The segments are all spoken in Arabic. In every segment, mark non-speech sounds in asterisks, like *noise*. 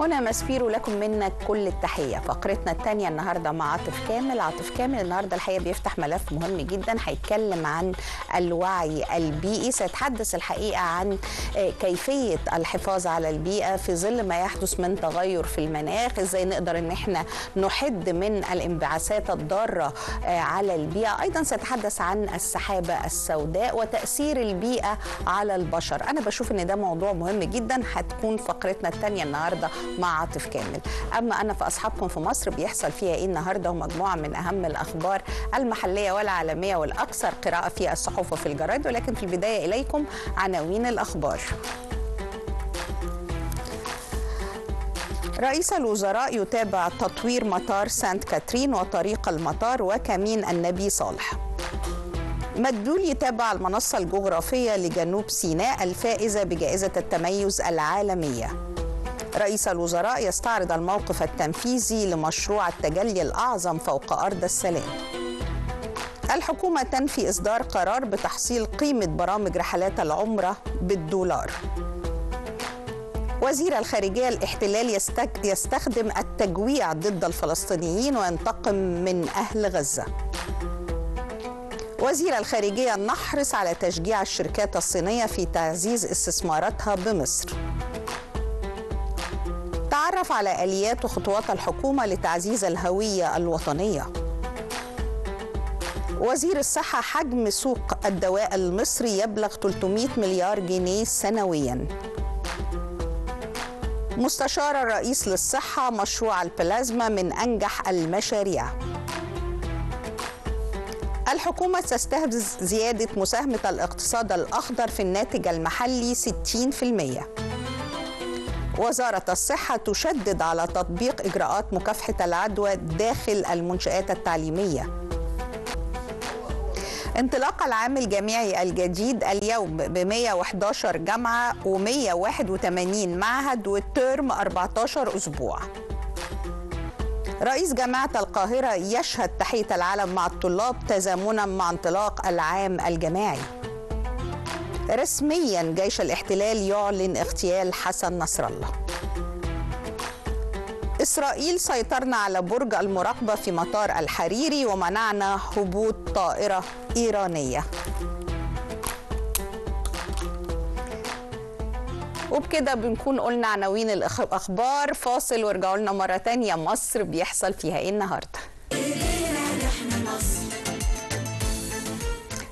هنا مسفير لكم منا كل التحية. فقرتنا الثانية النهاردة مع عاطف كامل. عاطف كامل النهاردة الحقيقة بيفتح ملف مهم جدا هيتكلم عن الوعي البيئي. سيتحدث الحقيقة عن كيفية الحفاظ على البيئة في ظل ما يحدث من تغير في المناخ. إزاي نقدر إن إحنا نحد من الانبعاثات الضارة على البيئة. أيضا سيتحدث عن السحابة السوداء وتأثير البيئة على البشر. أنا بشوف إن ده موضوع مهم جدا. هتكون فقرتنا الثانية النهاردة مع عاطف كامل. أما أنا في اصحابكم في مصر بيحصل فيها إيه النهارده؟ ومجموعه من أهم الأخبار المحلية والعالمية والاكثر قراءة في الصحف وفي الجرايد ولكن في البداية إليكم عناوين الأخبار. رئيس الوزراء يتابع تطوير مطار سانت كاترين وطريق المطار وكمين النبي صالح. مدبول يتابع المنصة الجغرافية لجنوب سيناء الفائزة بجائزة التميز العالمية. رئيس الوزراء يستعرض الموقف التنفيذي لمشروع التجلي الأعظم فوق أرض السلام. الحكومة تنفي إصدار قرار بتحصيل قيمة برامج رحلات العمرة بالدولار. وزير الخارجية الاحتلال يستخدم التجويع ضد الفلسطينيين وينتقم من أهل غزة. وزير الخارجية نحرص على تشجيع الشركات الصينية في تعزيز استثماراتها بمصر. تعرف على آليات وخطوات الحكومة لتعزيز الهوية الوطنية. وزير الصحة حجم سوق الدواء المصري يبلغ 300 مليار جنيه سنوياً. مستشار الرئيس للصحة مشروع البلازما من أنجح المشاريع. الحكومة تستهدف زيادة مساهمة الاقتصاد الأخضر في الناتج المحلي 60% وزارة الصحة تشدد على تطبيق إجراءات مكافحة العدوى داخل المنشآت التعليمية. انطلاق العام الجامعي الجديد اليوم ب 111 جامعة و181 معهد والترم 14 أسبوع. رئيس جامعة القاهرة يشهد تحية العلم مع الطلاب تزامنا مع انطلاق العام الجامعي. رسميا جيش الاحتلال يعلن اغتيال حسن نصر الله. إسرائيل سيطرنا على برج المراقبة في مطار الحريري ومنعنا هبوط طائرة إيرانية. وبكده بنكون قلنا عناوين الأخبار. فاصل وارجعوا لنا مرة تانية. مصر بيحصل فيها إيه النهاردة؟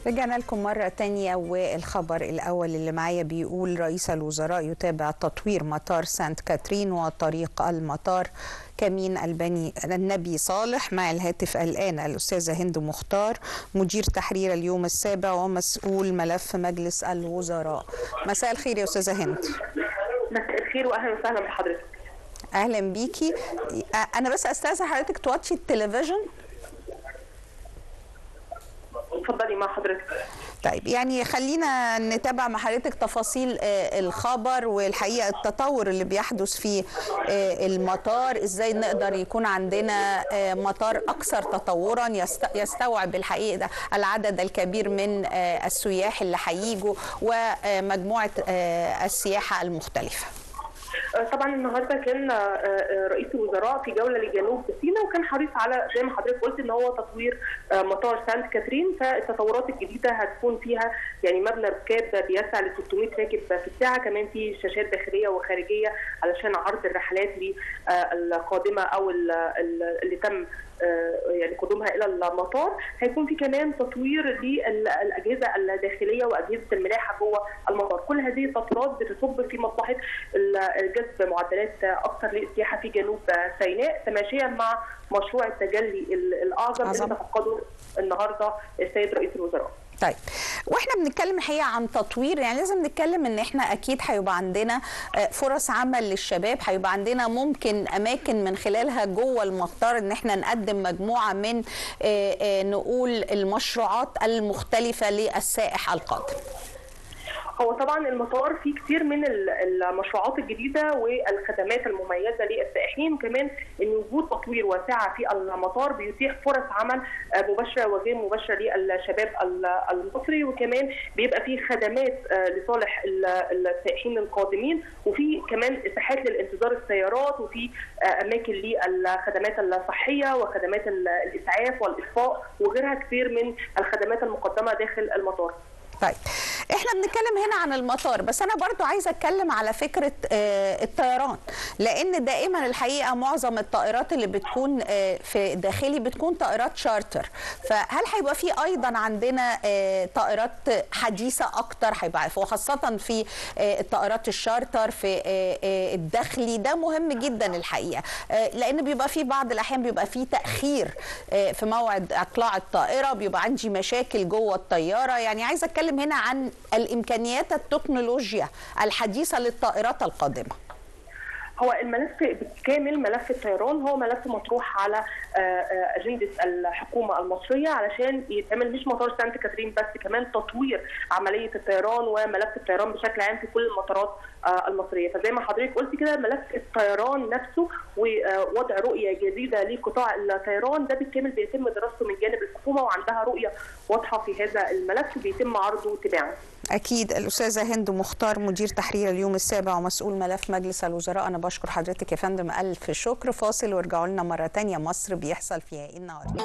رجعنا لكم مرة تانية والخبر الأول اللي معايا بيقول رئيس الوزراء يتابع تطوير مطار سانت كاترين وطريق المطار. كمين البني النبي صالح مع الهاتف الآن الأستاذة هند مختار مدير تحرير اليوم السابع ومسؤول ملف مجلس الوزراء. مساء الخير يا أستاذة هند. مساء الخير وأهلا وسهلا بحضرتك. أهلا بيكي. أنا بس أستاذة حضرتك توطي التلفزيون؟ اتفضلي مع حضرتك. طيب يعني خلينا نتابع مع حضرتك تفاصيل الخبر والحقيقة التطور اللي بيحدث في المطار. إزاي نقدر يكون عندنا مطار أكثر تطورا يستوعب الحقيقة العدد الكبير من السياح اللي هيجوا ومجموعة السياحة المختلفة. طبعا النهارده كان رئيس الوزراء في جولة لجنوب سيناء وكان حريص على زي ما حضرتك قلت إن هو تطوير مطار سانت كاترين. فالتطورات الجديدة هتكون فيها يعني مبنى ركاب بيسع ل 600 راكب في الساعة. كمان في شاشات داخلية وخارجية علشان عرض الرحلات القادمه أو اللي تم يعني قدومها إلى المطار. هيكون في كمان تطوير للأجهزة الداخلية وأجهزة الملاحة جوه المطار. كل هذه التطويرات بتصب في مصلحة جذب معدلات أكثر للسياحة في جنوب سيناء تماشيا مع مشروع التجلي الأعظم اللي تفقده النهارده السيد رئيس الوزراء. طيب وإحنا بنتكلم الحقيقة عن تطوير يعني لازم نتكلم إن إحنا أكيد هيبقى عندنا فرص عمل للشباب هيبقى عندنا ممكن أماكن من خلالها جوه المطار إن إحنا نقدم مجموعة من نقول المشروعات المختلفة للسائح القادم. هو طبعا المطار فيه كتير من المشروعات الجديدة والخدمات المميزة للسائحين وكمان إن وجود تطوير واسعة في المطار بيتيح فرص عمل مباشرة وغير مباشرة للشباب المصري وكمان بيبقى فيه خدمات لصالح السائحين القادمين وفي كمان اتاحات للانتظار السيارات وفي أماكن للخدمات الصحية وخدمات الإسعاف والاطفاء وغيرها كثير من الخدمات المقدمة داخل المطار. طيب إحنا بنتكلم هنا عن المطار بس أنا برضو عايزة أتكلم على فكرة الطيران لأن دائما الحقيقة معظم الطائرات اللي بتكون في داخلي بتكون طائرات شارتر. فهل هيبقى في أيضا عندنا طائرات حديثة أكتر؟ هيبقى وخاصة في الطائرات الشارتر في الداخلي ده مهم جدا الحقيقة. لأن بيبقى في بعض الأحيان بيبقى في تأخير في موعد إقلاع الطائرة بيبقى عندي مشاكل جوه الطيارة. يعني عايزة أتكلم هنا عن الإمكانيات التكنولوجيا الحديثة للطائرات القادمة. هو الملف بالكامل ملف الطيران هو ملف مطروح على أجندة الحكومة المصرية علشان يتعمل مش مطار سانت كاترين بس كمان تطوير عملية الطيران وملف الطيران بشكل عام في كل المطارات المصرية. فزي ما حضرتك قلت كده ملف الطيران نفسه ووضع رؤية جديدة لقطاع الطيران ده بالكامل بيتم دراسته من جانب الحكومة وعندها رؤية واضحة في هذا الملف بيتم عرضه تباعا أكيد. الأستاذة هند مختار مدير تحرير اليوم السابع ومسؤول ملف مجلس الوزراء. أنا بشكر حضرتك يا فندم. ألف شكر. فاصل وارجعوا لنا مرة ثانية مصر بيحصل فيها إيه النهارده؟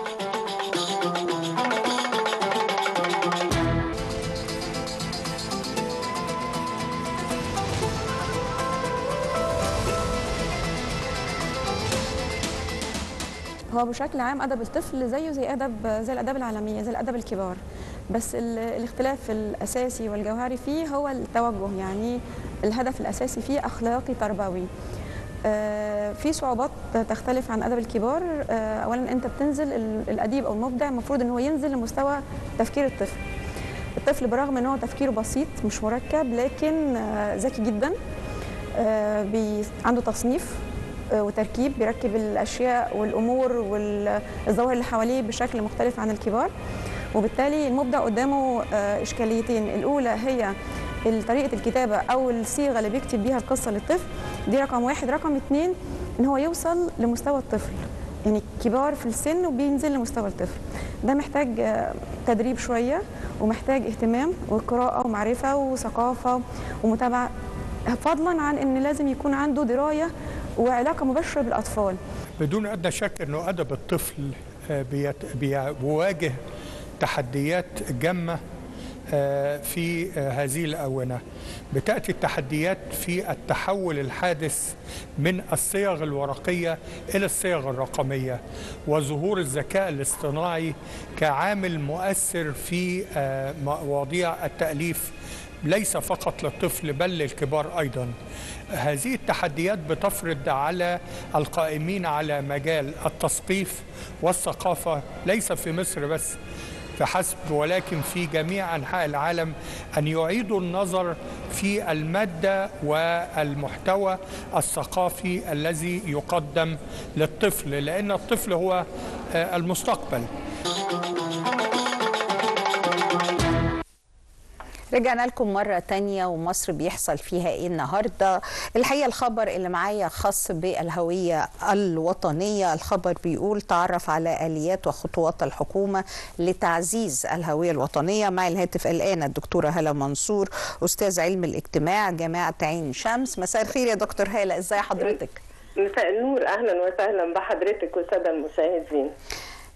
هو بشكل عام أدب الطفل زيه زي أدب زي الأداب العالمية زي الأدب الكبار. بس الاختلاف الأساسي والجوهري فيه هو التوجه يعني الهدف الأساسي فيه أخلاقي تربوي. في صعوبات تختلف عن أدب الكبار. اولا أنت بتنزل الأديب أو المبدع المفروض إن هو ينزل لمستوى تفكير الطفل. الطفل برغم إن هو تفكيره بسيط مش مركب لكن ذكي جدا. عنده تصنيف. وتركيب بيركب الأشياء والأمور والظواهر اللي حواليه بشكل مختلف عن الكبار. وبالتالي المبدع قدامه إشكاليتين. الأولى هي طريقة الكتابة أو الصيغة اللي بيكتب بيها القصة للطفل. دي رقم واحد. رقم اثنين إن هو يوصل لمستوى الطفل. يعني كبار في السن وبينزل لمستوى الطفل. ده محتاج تدريب شوية ومحتاج اهتمام وقراءة ومعرفة وثقافة ومتابعة. فضلا عن إن لازم يكون عنده دراية وعلاقة مباشرة بالأطفال. بدون أدنى شك إنه أدب الطفل بيواجه تحديات جمه في هذه الآونة. بتأتي التحديات في التحول الحادث من الصيغ الورقية إلى الصيغ الرقمية وظهور الذكاء الاصطناعي كعامل مؤثر في مواضيع التأليف ليس فقط للطفل بل للكبار أيضا. هذه التحديات بتفرض على القائمين على مجال التثقيف والثقافة ليس في مصر بس فحسب ولكن في جميع أنحاء العالم أن يعيدوا النظر في المادة والمحتوى الثقافي الذي يقدم للطفل لأن الطفل هو المستقبل. رجعنا لكم مرة تانية ومصر بيحصل فيها إيه النهاردة. الحقيقة الخبر اللي معايا خاص بالهوية الوطنية. الخبر بيقول تعرف على آليات وخطوات الحكومة لتعزيز الهوية الوطنية. مع الهاتف الآن الدكتورة هالة منصور أستاذ علم الاجتماع جامعة عين شمس. مساء الخير يا دكتور هالة إزاي حضرتك؟ مساء النور أهلا وسهلا بحضرتك والساده المشاهدين.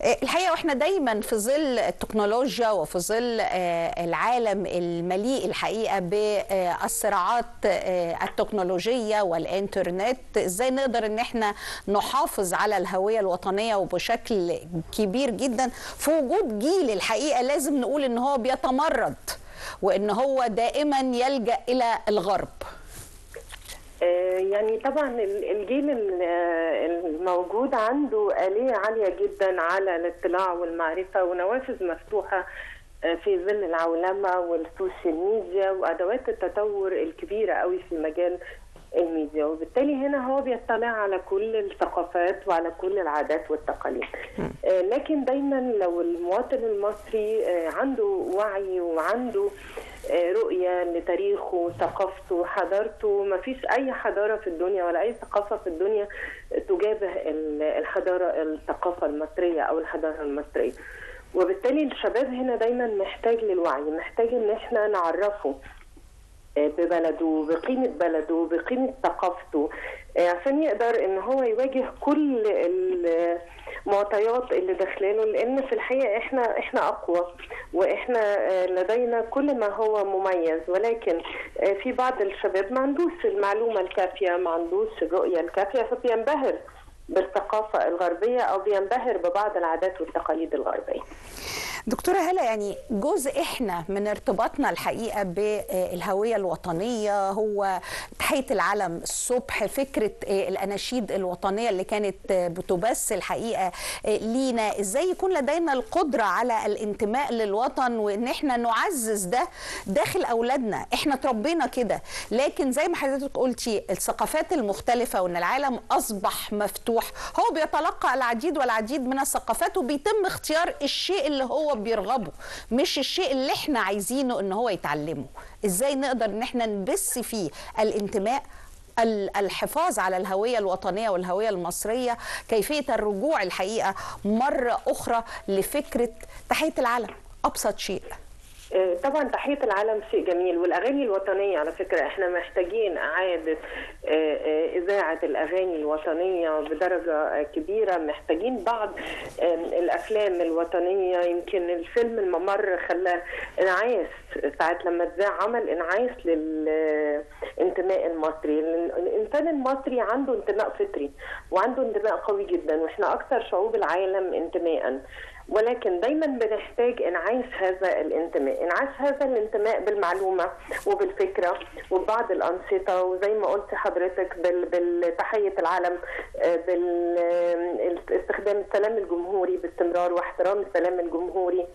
الحقيقة وإحنا دايما في ظل التكنولوجيا وفي ظل العالم المليء الحقيقة بالصراعات التكنولوجية والإنترنت إزاي نقدر إن إحنا نحافظ على الهوية الوطنية وبشكل كبير جدا في وجود جيل الحقيقة لازم نقول إن هو بيتمرد وإن هو دائما يلجأ إلى الغرب. يعني طبعا الجيل الموجود عنده آلية عالية جدا على الاطلاع والمعرفة ونوافذ مفتوحة في ظل العولمة وال social media وأدوات التطور الكبيرة قوي في مجال الميديا. وبالتالي هنا هو بيطلع على كل الثقافات وعلى كل العادات والتقاليد. لكن دايما لو المواطن المصري عنده وعي وعنده رؤية لتاريخه ثقافته حضارته ما فيش أي حضارة في الدنيا ولا أي ثقافة في الدنيا تجابه الحضارة الثقافة المصرية أو الحضارة المصرية. وبالتالي الشباب هنا دايما محتاج للوعي محتاج إن إحنا نعرفه. ببلده بقيمة بلده بقيمة ثقافته. عشان يقدر إن هو يواجه كل المعطيات اللي داخلاله لأن في الحقيقة إحنا إحنا أقوى وإحنا لدينا كل ما هو مميز. ولكن في بعض الشباب ما عندوش المعلومة الكافية ما عندوش الرؤيه الكافية فبينبهر. بالثقافة الغربية أو بينبهر ببعض العادات والتقاليد الغربية. دكتورة هلا يعني جزء إحنا من ارتباطنا الحقيقة بالهوية الوطنية هو تحية العلم الصبح فكرة الأناشيد الوطنية اللي كانت بتبث الحقيقة لينا. إزاي يكون لدينا القدرة على الانتماء للوطن وإن إحنا نعزز ده داخل أولادنا؟ إحنا تربينا كده. لكن زي ما حضرتك قلتي الثقافات المختلفة وإن العالم أصبح مفتوح هو بيتلقى العديد والعديد من الثقافات وبيتم اختيار الشيء اللي هو بيرغبه مش الشيء اللي إحنا عايزينه ان هو يتعلمه. إزاي نقدر ان إحنا نبث فيه الانتماء الحفاظ على الهوية الوطنية والهوية المصرية كيفية الرجوع الحقيقة مرة أخرى لفكرة تحية العلم أبسط شيء. طبعا تحية العالم شيء جميل والأغاني الوطنية على فكرة إحنا محتاجين إعادة إذاعة الأغاني الوطنية بدرجة كبيرة محتاجين بعض الأفلام الوطنية يمكن الفيلم الممر خلى إنعاش ساعة لما اتذاع عمل إنعاش للانتماء المصري. الإنسان المصري عنده انتماء فطري وعنده انتماء قوي جدا وإحنا أكثر شعوب العالم انتماء ولكن دايما بنحتاج إنعاش هذا الانتماء إنعاش هذا الانتماء بالمعلومة وبالفكرة وبعض الأنشطة وزي ما قلت حضرتك بالتحية العلم باستخدام السلام الجمهوري باستمرار واحترام السلام الجمهوري.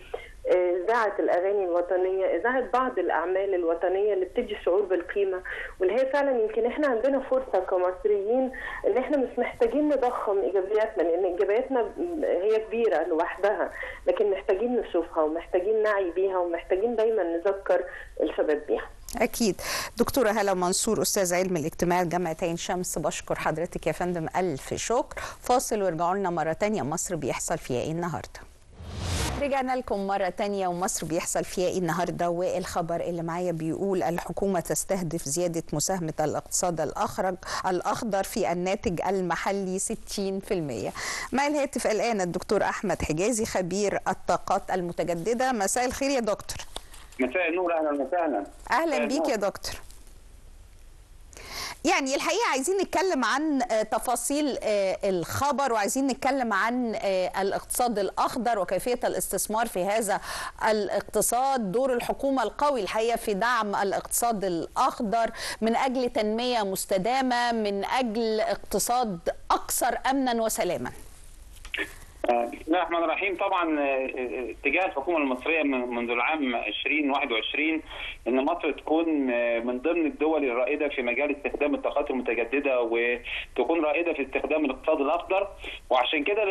اذاعه الأغاني الوطنية اذاعه بعض الأعمال الوطنية اللي بتدي شعور بالقيمة. واللي هي فعلا يمكن إحنا عندنا فرصة كمصريين إن إحنا مش محتاجين نضخم إيجابياتنا لأن إيجابياتنا هي كبيرة لوحدها لكن محتاجين نشوفها ومحتاجين نعي بيها ومحتاجين دايما نذكر الشباب بيها. أكيد. دكتورة هلا منصور أستاذ علم الاجتماع جامعة عين شمس بشكر حضرتك يا فندم ألف شكر. فاصل وارجعوا لنا مرة تانية. مصر بيحصل فيها إيه النهاردة؟ رجعنا لكم مرة تانية ومصر بيحصل فيها إيه النهاردة؟ والخبر اللي معايا بيقول الحكومة تستهدف زيادة مساهمة الاقتصاد الأخرج الأخضر في الناتج المحلي 60% مع الهاتف الآن الدكتور أحمد حجازي خبير الطاقات المتجددة. مساء الخير يا دكتور. مساء النور أهلا وسهلا. أهلا بيك يا دكتور. يعني الحقيقة عايزين نتكلم عن تفاصيل الخبر وعايزين نتكلم عن الاقتصاد الأخضر وكيفية الاستثمار في هذا الاقتصاد دور الحكومة القوي الحقيقة في دعم الاقتصاد الأخضر من أجل تنمية مستدامة من أجل اقتصاد أكثر امنا وسلاما. بسم الله الرحمن الرحيم. طبعا اتجاه الحكومة المصرية منذ العام 2021 إن مصر تكون من ضمن الدول الرائدة في مجال استخدام الطاقات المتجددة وتكون رائدة في استخدام الاقتصاد الأخضر. وعشان كده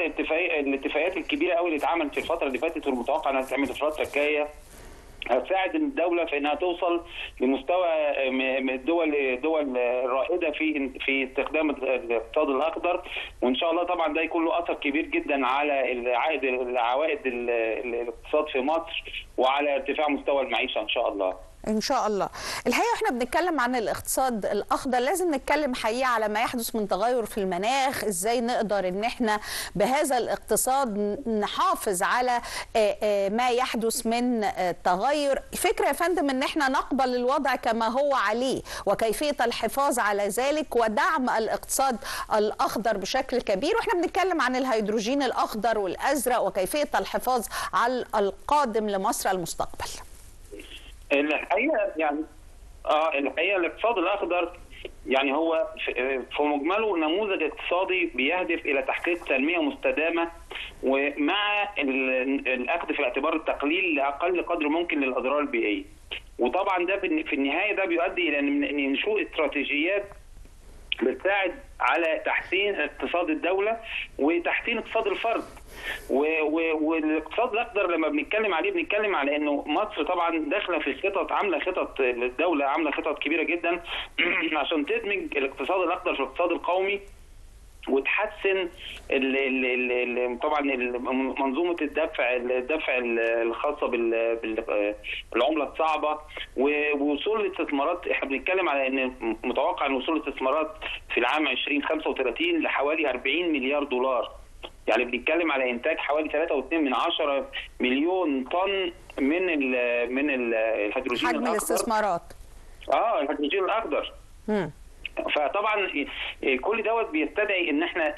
الاتفاقيات الكبيرة قوي اللي اتعملت في الفترة اللي فاتت والمتوقع إنها تتعمل في الفترة الجاية هتساعد الدولة في إنها توصل لمستوى الدول الدول الرائدة في في استخدام الاقتصاد الأخضر وإن شاء الله طبعا ده يكون له أثر كبير جدا على العائد العوائد الاقتصاد في مصر وعلى ارتفاع مستوى المعيشة إن شاء الله. إن شاء الله. الحقيقة إحنا بنتكلم عن الاقتصاد الأخضر لازم نتكلم حقيقة على ما يحدث من تغير في المناخ إزاي نقدر إن إحنا بهذا الاقتصاد نحافظ على ما يحدث من تغير. فكرة يا فندم إن إحنا نقبل الوضع كما هو عليه وكيفية الحفاظ على ذلك ودعم الاقتصاد الأخضر بشكل كبير. وإحنا بنتكلم عن الهيدروجين الأخضر والأزرق وكيفية الحفاظ على القادم لمصر المستقبل. الحقيقة يعني آه الحقيقة الاقتصاد الأخضر يعني هو في مجمله نموذج اقتصادي بيهدف إلى تحقيق تنمية مستدامة ومع الأخذ في الاعتبار التقليل لأقل قدر ممكن للأضرار البيئية. وطبعا ده في النهاية ده بيؤدي إلى إن نشوء استراتيجيات بتساعد على تحسين اقتصاد الدولة وتحسين اقتصاد الفرد والاقتصاد الأخضر لما بنتكلم عليه بنتكلم على إنه مصر طبعا داخلة في خطط عاملة خطط الدولة عاملة خطط كبيرة جدا. *clears throat* عشان تدمج الاقتصاد الأخضر في الاقتصاد القومي وتحسن ال ال ال ال طبعا منظومة الدفع الدفع ال- الخاصة بال- بال- بالعملة الصعبة ووصول الاستثمارات. إحنا بنتكلم على إن متوقع إن وصول الاستثمارات في العام 2035 لحوالي 40 مليار دولار. يعني بنتكلم على إنتاج حوالي 3.2 من عشرة مليون طن من ال من ال- الهيدروجين حجم الأخضر. الاستثمارات. آه الهيدروجين الأخضر. مم. فطبعا كل دوت بيستدعي إن إحنا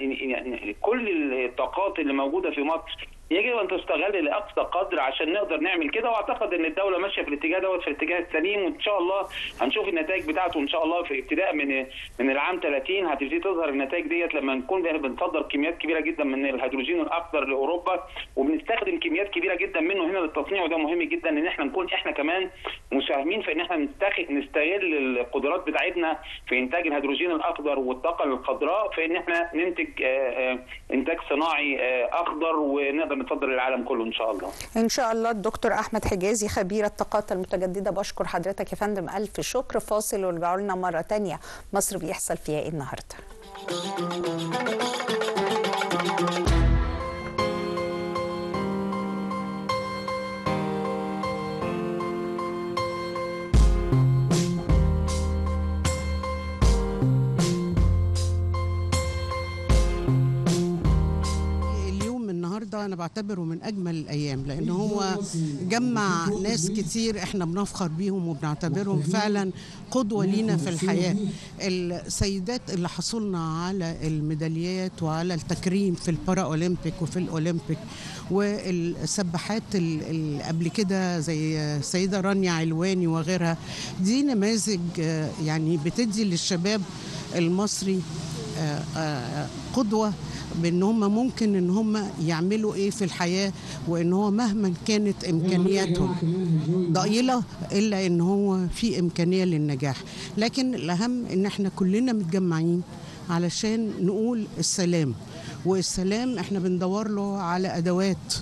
كل الطاقات اللي موجودة في مصر يجب أن تستغل لأقصى قدر عشان نقدر نعمل كده وأعتقد إن الدولة ماشية في الاتجاه دوت في الاتجاه السليم وإن شاء الله هنشوف النتائج بتاعته إن شاء الله في ابتداء من من العام 30 هتبتدي تظهر النتائج ديت لما نكون بنصدر كميات كبيرة جدا من الهيدروجين الأخضر لأوروبا وبنستخدم كميات كبيرة جدا منه هنا للتصنيع وده مهم جدا إن إحنا نكون إحنا كمان مساهمين في إن إحنا نستغل القدرات بتاعتنا في إنتاج الهيدروجين الأخضر والطاقة الخضراء في إن إحنا ننتج آه، آه، إنتاج صناعي آه، أخضر ونقدر نصدر للعالم كله إن شاء الله. إن شاء الله الدكتور أحمد حجازي خبير الطاقات المتجددة بشكر حضرتك يا فندم ألف شكر. فاصل ورجعوا لنا مرة تانية. مصر بيحصل فيها إيه النهارده؟ النهارده أنا بعتبره من أجمل الأيام لأن هو جمع ناس كتير إحنا بنفخر بيهم وبنعتبرهم فعلا قدوة لينا في الحياة. السيدات اللي حصلنا على الميداليات وعلى التكريم في البارا اولمبيك وفي الأولمبيك والسباحات ال- اللي قبل كده زي السيدة رانيا علواني وغيرها دي نماذج آه، يعني بتدي للشباب المصري آه، آه، قدوة بإن هم ممكن إن هم يعملوا إيه في الحياة وإن هو مهما كانت إمكانياتهم ضئيلة إلا إن هو في إمكانية للنجاح. لكن الأهم إن إحنا كلنا متجمعين علشان نقول السلام والسلام إحنا بندور له على أدوات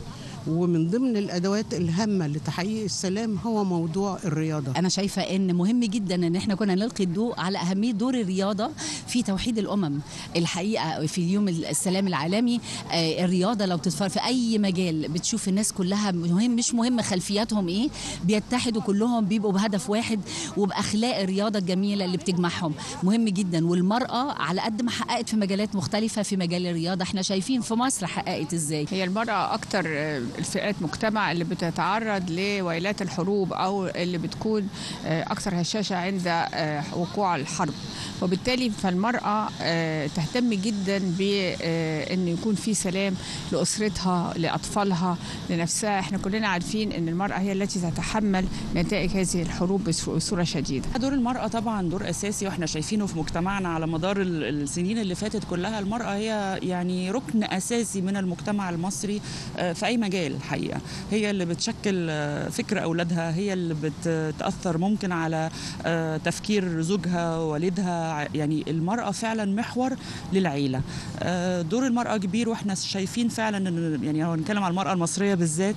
ومن ضمن الأدوات الهامة لتحقيق السلام هو موضوع الرياضة. أنا شايفة إن مهم جدا إن إحنا كنا نلقي الضوء على أهمية دور الرياضة في توحيد الأمم. الحقيقة في يوم السلام العالمي آه، الرياضة لو تتفرج في أي مجال بتشوف الناس كلها مهم مش مهم خلفياتهم إيه بيتحدوا كلهم بيبقوا بهدف واحد وبأخلاق الرياضة الجميلة اللي بتجمعهم. مهم جدا. والمرأة على قد ما حققت في مجالات مختلفة في مجال الرياضة. إحنا شايفين في مصر حققت إزاي. هي المرأة أكتر آه، الفئات مجتمع اللي بتتعرض لويلات الحروب أو اللي بتكون آه، أكثر هشاشة عند آه، وقوع الحرب. وبالتالي فالمرأة آه، تهتم جدا بأن يكون في سلام لأسرتها لأطفالها لنفسها. إحنا كلنا عارفين أن المرأة هي التي تتحمل نتائج هذه الحروب بص- بصورة شديدة. دور المرأة طبعا دور أساسي وإحنا شايفينه في مجتمعنا على مدار ال- السنين اللي فاتت كلها المرأة هي يعني ركن أساسي من المجتمع المصري في أي مجال. الحقيقة. هي اللي بتشكل آه، فكر أولادها هي اللي بتأثر ممكن على آه، تفكير زوجها ووالدها ع- يعني المرأة فعلا محور للعيلة. آه، دور المرأة كبير وإحنا شايفين فعلا يعني لو هنتكلم على المرأة المصرية بالذات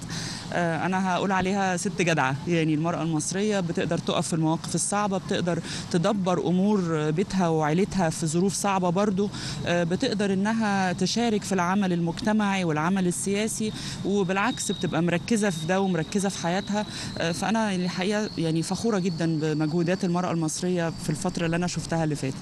أنا هقول عليها ست جدعة. يعني المرأة المصرية بتقدر تقف في المواقف الصعبة بتقدر تدبر أمور بيتها وعيلتها في ظروف صعبة برضو. آه، بتقدر إنها تشارك في العمل المجتمعي والعمل السياسي وبالعكس بتبقى مركزة في ده ومركزة في حياتها. آه، فأنا الحقيقة يعني فخورة جدا بمجهودات المرأة المصرية في الفترة اللي أنا شفتها اللي فاتت.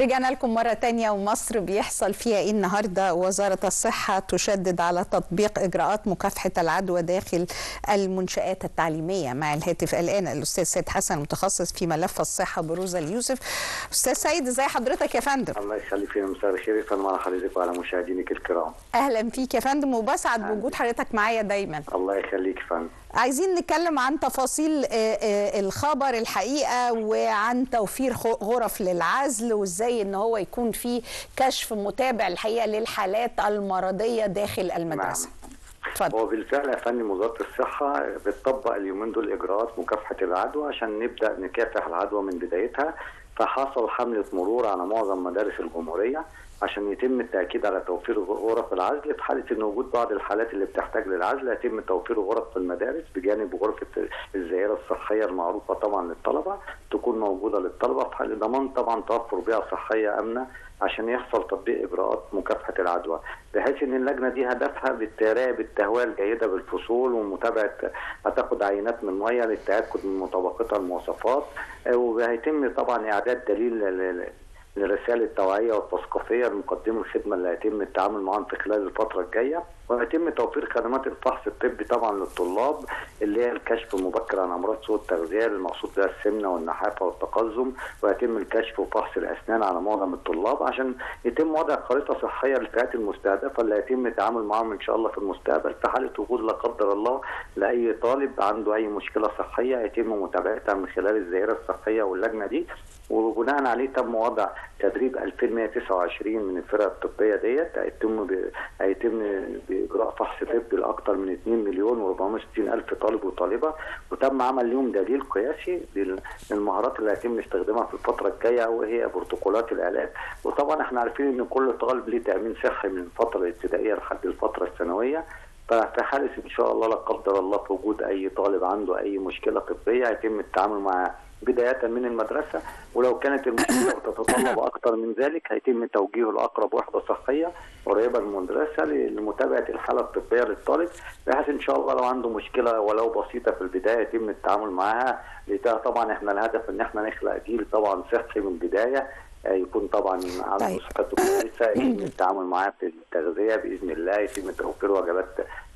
رجعنا لكم مرة تانية ومصر بيحصل فيها إيه النهاردة؟ وزارة الصحة تشدد على تطبيق إجراءات مكافحة العدوى داخل المنشآت التعليمية. مع الهاتف الآن الأستاذ سيد حسن متخصص في ملف الصحة بروزة اليوسف. أستاذ سيد ازي حضرتك يا فندم؟ الله يخليك فينا مساء الخير. يسلم على حضرتك وعلى مشاهدينك الكرام. أهلا فيك يا فندم وبسعد بوجود حضرتك معايا دايما. الله يخليك فندم. عايزين نتكلم عن تفاصيل آه، آه، الخبر الحقيقة وعن توفير غرف للعزل وازاي إن هو يكون في كشف متابع الحقيقة للحالات المرضية داخل المدرسة. اتفضل. هو بالفعل يا فندم وزارة الصحة بتطبق اليومين دول إجراءات مكافحة العدوى عشان نبدأ نكافح العدوى من بدايتها فحصل حملة مرور على معظم مدارس الجمهورية عشان يتم التأكيد على توفير غرف العزل في حالة إن وجود بعض الحالات اللي بتحتاج للعزل يتم توفير غرف في المدارس بجانب غرفة الزيارة الصحية المعروفة طبعا للطلبة تكون موجودة للطلبة في حال ضمان طبعا توفر بيئة صحية آمنة عشان يحصل تطبيق اجراءات مكافحة العدوى بحيث إن اللجنة دي هدفها بالتراقب التهويه الجيدة بالفصول ومتابعة هتاخد عينات من مية للتأكد من مطابقتها المواصفات آه، وهيتم طبعا إعداد دليل ل- لرسائل التوعية والتثقيفيه لمقدمي الخدمة اللي هيتم التعامل معاهم في خلال الفترة الجاية. ويتم توفير خدمات الفحص الطبي طبعا للطلاب اللي هي الكشف المبكر عن أمراض سوء التغذية المقصود بها السمنة والنحافة والتقزم ويتم الكشف وفحص الأسنان على معظم الطلاب عشان يتم وضع خريطة صحية للفئات المستهدفة اللي هيتم التعامل معاهم إن شاء الله في المستقبل في حالة وجود لا قدر الله لأي طالب عنده أي مشكلة صحية يتم متابعتها من خلال الزائرة الصحية واللجنة دي وبناء عليه تم وضع تدريب 2129 من الفرق الطبية ديت هيتم. هيتم باجراء فحص طبي لأكثر من 2 مليون و460 ألف طالب وطالبة وتم عمل لهم دليل قياسي لل- للمهارات اللي هيتم استخدامها في الفترة الجاية وهي بروتوكولات العلاج. وطبعا إحنا عارفين إن كل طالب ليه تأمين صحي من الفترة الابتدائيه لحد الفترة الثانوية. ففي حاله إن شاء الله لا قدر الله في وجود أي طالب عنده أي مشكلة طبية هيتم التعامل معاه بداية من المدرسة ولو كانت المشكلة *coughs* تتطلب أكثر من ذلك هيتم توجيهه لأقرب وحدة صحية قريبة من المدرسة لمتابعة الحالة الطبية للطالب بحيث إن شاء الله لو عنده مشكلة ولو بسيطة في البداية يتم التعامل معها طبعا إحنا الهدف إن إحنا نخلق جيل طبعا صحي من البداية آه، يكون طبعا عنده طيب. صحته كويسة يتم *coughs* التعامل معاه في التغذية بإذن الله يتم توفير وجبات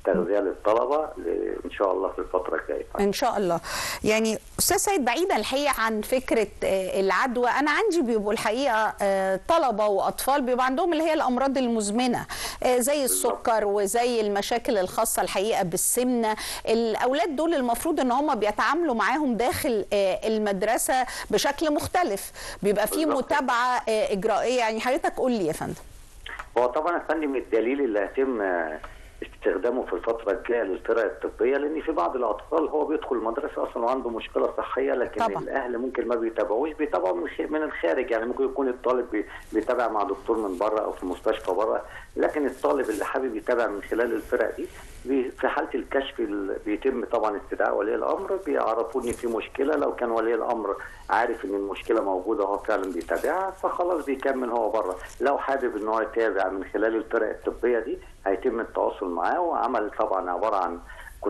تغذية للطلبة ل- إن شاء الله في الفترة الجاية. إن شاء الله. يعني أستاذ سيد بعيدا الحقيقة عن فكرة آه، العدوى أنا عندي بيبقوا الحقيقة آه، طلبة وأطفال بيبقى عندهم اللي هي الأمراض المزمنة آه، زي السكر وزي المشاكل الخاصة الحقيقة بالسمنة. الأولاد دول المفروض إن هم بيتعاملوا معاهم داخل المدرسة بشكل مختلف. بيبقى في. متابعة إجرائية. يعني حضرتك قول لي يا فندم. هو طبعا يا فندم الدليل اللي هيتم استخدامه في الفترة الجاية للفرق الطبية لأن في بعض الأطفال هو بيدخل المدرسة أصلا وعنده مشكلة صحية لكن طبعا. الأهل ممكن ما بيتابعوش بيتابعوا من الخارج يعني ممكن يكون الطالب بي- بيتابع مع دكتور من بره أو في مستشفى بره لكن الطالب اللي حابب يتابع من خلال الفرق دي في حالة الكشف ال- بيتم طبعا استدعاء ولي الأمر بيعرفوا إن في مشكلة لو كان ولي الأمر عارف إن المشكلة موجودة هو فعلا بيتابعها فخلاص بيكمل هو بره. لو حابب إن هو يتابع من خلال الفرق الطبية دي هيتم التواصل معاه وعمل طبعا عبارة عن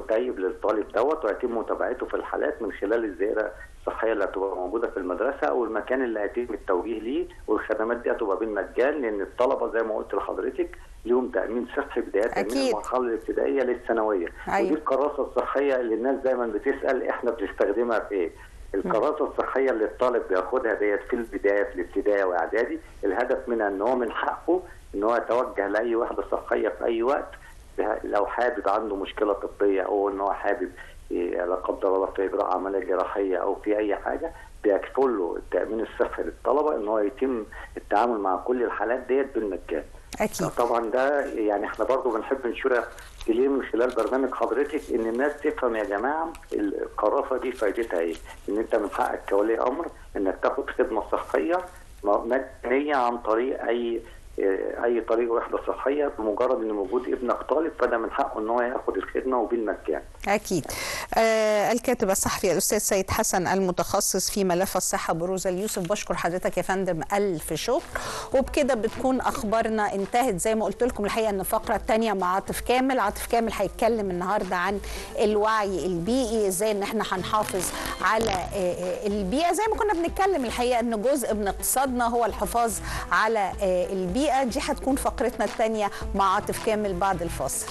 كتيب للطالب دوت ويتم متابعته في الحالات من خلال الزيارة الصحية اللي هتبقى موجودة في المدرسة أو المكان اللي هيتم التوجيه ليه والخدمات دي هتبقى بالمجان لأن الطلبة زي ما قلت لحضرتك ليهم تأمين صحي بداية من أكيد. المرحلة الابتدائية للثانوية أيوة. ودي الكراسة الصحية اللي الناس دايما بتسأل إحنا بنستخدمها في إيه؟ الكراسة الصحية اللي الطالب بياخدها ديت في البداية في الابتدائي وإعدادي الهدف منها إن هو من حقه إن هو يتوجه لأي وحدة صحية في أي وقت لو حابب عنده مشكلة طبية أو إن هو حابب إيه، لا قدر الله في إجراء عملية جراحية أو في أي حاجة بيكفل له التأمين الصحي للطلبة إن هو يتم التعامل مع كل الحالات ديت بالمجان. أكيد طبعا ده يعني إحنا برضو بنحب نشير ليه من خلال برنامج حضرتك إن الناس تفهم يا جماعة القرافة دي فايدتها إيه؟ إن أنت من حقك كولي أمر إنك تاخد خدمة صحية مجانية عن طريق أي أي طريق وحدة صحية بمجرد إن وجود ابنك طالب فده من حقه إن هو ياخد الخدمة وبالمجان. أكيد. آه الكاتب الصحفي الأستاذ سيد حسن المتخصص في ملف الصحة بروز اليوسف بشكر حضرتك يا فندم ألف شكر. وبكده بتكون أخبارنا انتهت. زي ما قلت لكم الحقيقة أن الفقرة الثانية مع عاطف كامل. عاطف كامل هيتكلم النهاردة عن الوعي البيئي إزاي أن إحنا هنحافظ على آه، آه، البيئة. زي ما كنا بنتكلم الحقيقة أن جزء من اقتصادنا هو الحفاظ على آه، البيئة دي هتكون فقرتنا الثانية مع عاطف كامل بعد الفاصل.